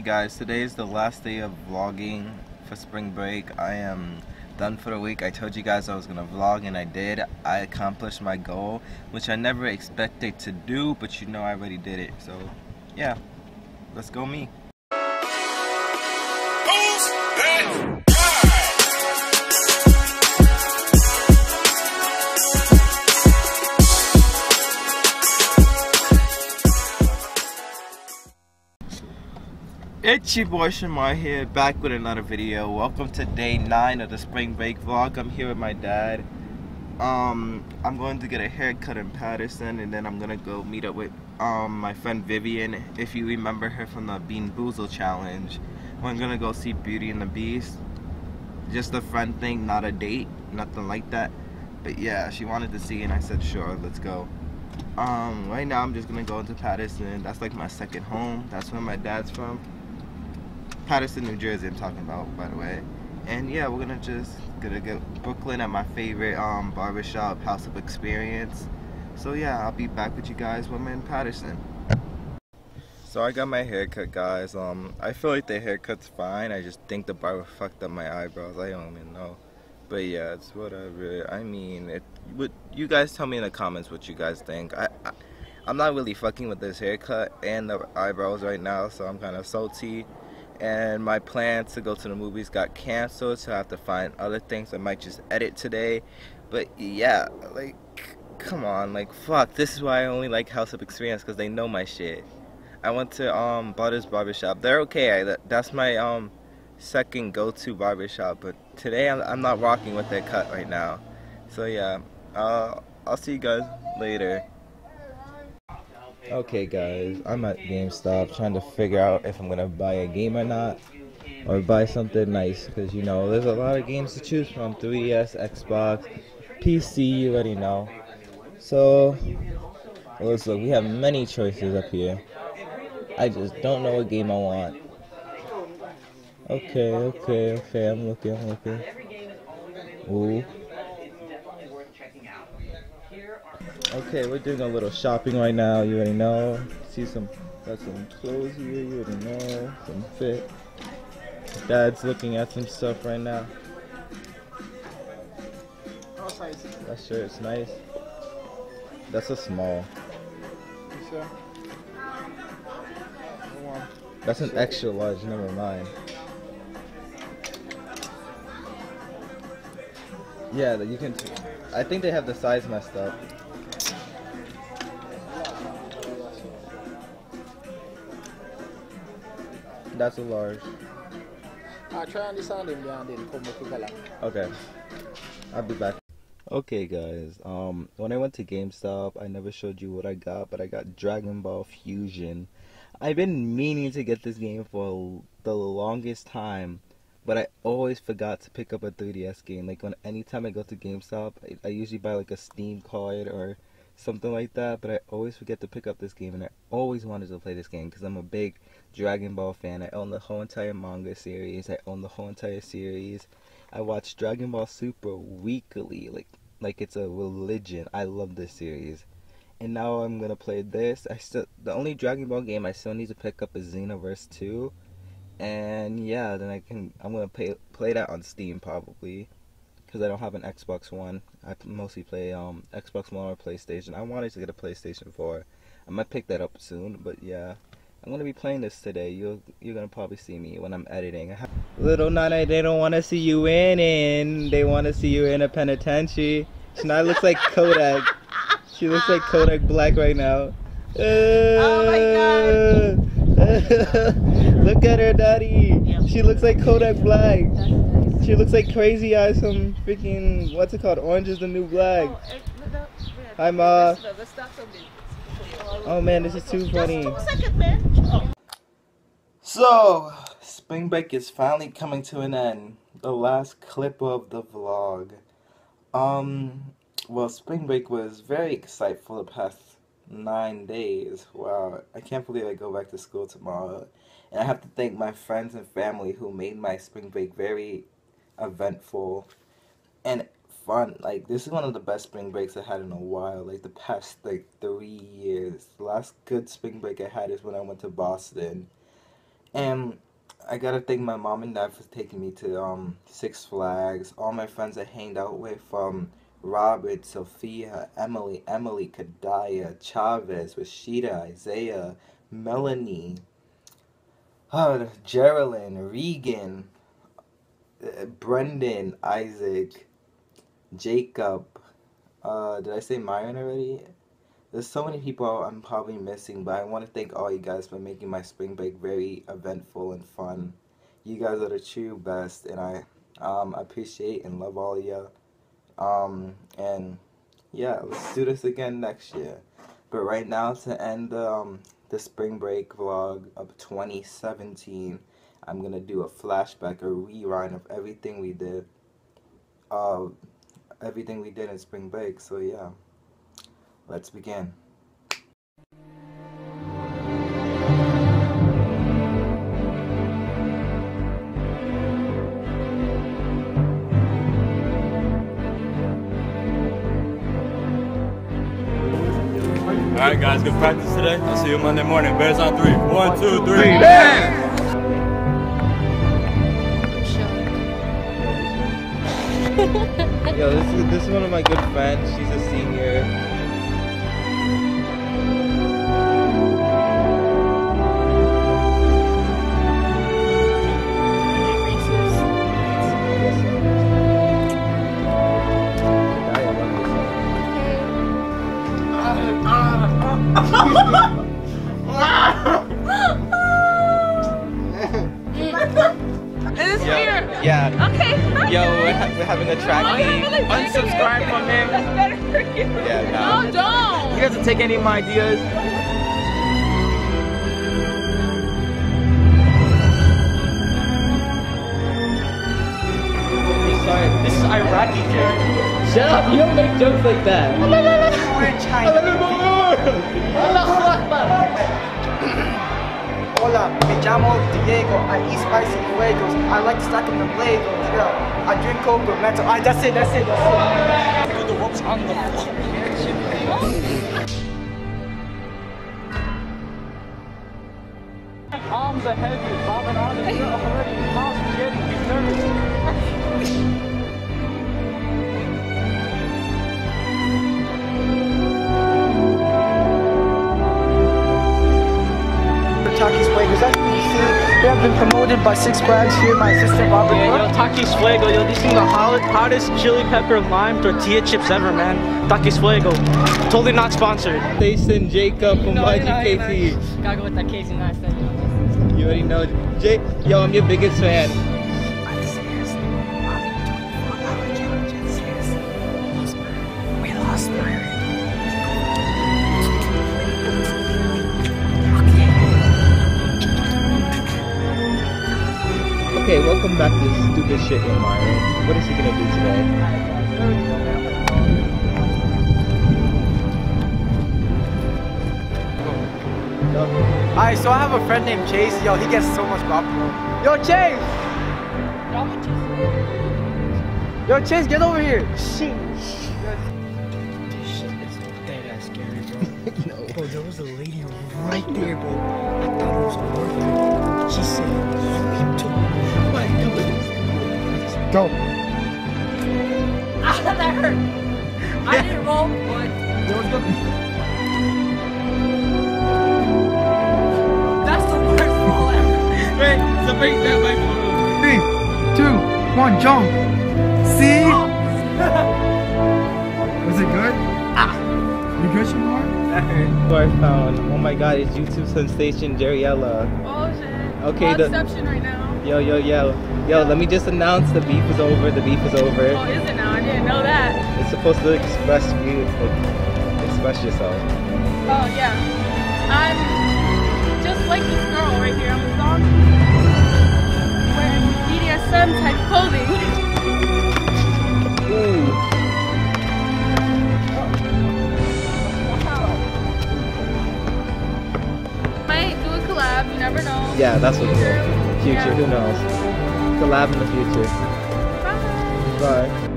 Hey guys, today is the last day of vlogging for spring break. I am done for the week. I told you guys I was gonna vlog and I did. I accomplished my goal, which I never expected to do, but you know I already did it. So yeah, let's go me. It's your boy Shamar here, back with another video. Welcome to day 9 of the spring break vlog. I'm here with my dad. Um, I'm going to get a haircut in Paterson and then I'm going to go meet up with um, my friend Vivian. If you remember her from the Bean Boozle challenge. I'm going to go see Beauty and the Beast. Just a friend thing, not a date, nothing like that. But yeah, she wanted to see and I said sure, let's go. Um, right now I'm just going to go into Paterson. That's like my second home. That's where my dad's from. Paterson, New Jersey. I'm talking about, by the way. And yeah, we're gonna just gonna go Brooklyn at my favorite um, barbershop, House of Experience. So yeah, I'll be back with you guys when I'm in Paterson. So I got my haircut, guys. Um, I feel like the haircut's fine. I just think the barber fucked up my eyebrows. I don't even know. But yeah, it's whatever. I mean, it. Would you guys tell me in the comments what you guys think? I, I I'm not really fucking with this haircut and the eyebrows right now, so I'm kind of salty and my plan to go to the movies got canceled so I have to find other things. I might just edit today. But yeah like come on like fuck this is why I only like House of Experience because they know my shit. I went to um Butters Barbershop they're okay I, that's my um second go-to barbershop but today I'm, I'm not rocking with their cut right now. So yeah uh, I'll see you guys later Okay guys, I'm at GameStop trying to figure out if I'm gonna buy a game or not or buy something nice because you know there's a lot of games to choose from 3DS, Xbox, PC, you already know. So let's look, we have many choices up here. I just don't know what game I want. Okay, okay, okay, I'm looking, I'm looking. Ooh. Okay, we're doing a little shopping right now. You already know. See some, got some clothes here. You already know. Some fit. Dad's looking at some stuff right now. That shirt's nice. That's a small. That's an extra large. Never mind. Yeah, that you can. I think they have the size messed up. That's a large. I try and understand him and then come back Okay. I'll be back. Okay guys, um when I went to GameStop I never showed you what I got, but I got Dragon Ball Fusion. I've been meaning to get this game for the longest time, but I always forgot to pick up a 3DS game. Like when anytime I go to GameStop, I, I usually buy like a Steam card or something like that, but I always forget to pick up this game and I always wanted to play this game because I'm a big Dragon Ball fan. I own the whole entire manga series. I own the whole entire series. I watch Dragon Ball Super weekly, like like it's a religion. I love this series. And now I'm gonna play this. I still the only Dragon Ball game I still need to pick up is Xenoverse 2. And yeah, then I can I'm gonna play play that on Steam probably because I don't have an Xbox One. I mostly play um Xbox One or PlayStation. I wanted to get a PlayStation 4. I might pick that up soon, but yeah. I'm gonna be playing this today. You're you're gonna probably see me when I'm editing. Little Nana, they don't want to see you winning. They want to see you in a penitentiary. Shania looks like Kodak. She looks like Kodak Black right now. Oh my god! Look at her, daddy. She looks like Kodak Black. She looks like Crazy Eyes from freaking what's it called? Orange is the New Black. Oh, Hi, ma. Oh man, this is too funny. So, spring break is finally coming to an end. The last clip of the vlog. Um, well, spring break was very exciting for the past nine days. Wow, I can't believe I go back to school tomorrow. And I have to thank my friends and family who made my spring break very eventful and fun. Like this is one of the best spring breaks I had in a while. Like the past like three years. The last good spring break I had is when I went to Boston. And I gotta thank my mom and dad for taking me to um Six Flags. All my friends I hanged out with from Robert, Sophia, Emily, Emily, Kadaya, Chavez, Rashida, Isaiah, Melanie, uh, Geraldine, Regan, uh, Brendan, Isaac, Jacob. Uh, did I say Myron already? There's so many people I'm probably missing, but I want to thank all you guys for making my spring break very eventful and fun. You guys are the true best, and I um, appreciate and love all of you. Um, and yeah, let's do this again next year. But right now, to end the, um, the spring break vlog of 2017, I'm gonna do a flashback, a rewind of everything we did. Uh, everything we did in spring break. So yeah, let's begin. All right, guys, good practice today. I'll see you Monday morning. Bears on three. One, two, three. Bears! Yo, this is this is one of my good friends. She's a senior. It is Yo, weird. yeah. Okay. Yo, we're, ha- we're having a oh, track meet. Unsubscribe from him. That's better for you. Yeah, no. No, don't. He doesn't take any of my ideas. This is Iraqi joke. Shut up, you don't make jokes like that. Hola, me llamo Diego. I eat spicy fuegos. I like to stacking the Legos. Yeah, I drink cocoa mental. Ah, that's it, that's it, that's it. Do the ropes on the floor. Arms are heavy, bobbing on the Takis Fuegos. As you can see, we have been promoted by Six Flags here. My assistant Robert. Yeah, yo, Takis Fuego, yo, these things are hot, hottest chili pepper lime tortilla chips ever, man. Takis Fuego. Totally not sponsored. Jason Jacob from YGKT. Gotta go with that Casey Neistat. You already know. Jake, yo, I'm your biggest fan. Okay, welcome back to stupid shit in Myron. What is he gonna do today? Alright, so I have a friend named Chase. Yo, he gets so much guap, bro. Yo, Chase! Yo, Chase, get over here. Shit. This shit is dead ass scary, bro, no. Bro, there was a lady right there, bro. I thought it was a. She said, you took my Go. Ah, that hurt. I didn't roll, but that's the worst roll ever. Wait, so bring that back Three, two, one, jump. See? Was it good? Ah. You good, Shamar? Who I found? Oh my god, it's YouTube sensation Jeriella. Oh shit. Okay, the- Exception right now. Yo, yo, yo. Yo, let me just announce the beef is over. The beef is over. Oh, is it now? I didn't know that. It's supposed to express you, like, express yourself. Oh yeah. I'm just like this girl right here on the song. Wearing BDSM type clothing. Ooh. Might do a collab, you never know. Yeah, that's what. Future, who knows? Collab in the future. Bye. Bye.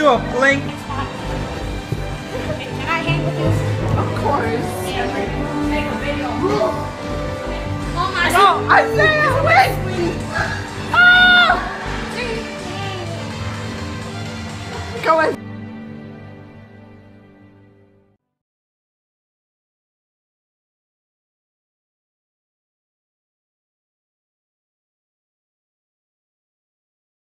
Into a blink. Can I hang with you? Of course. Oh my No, I said wait. Ah! Go in.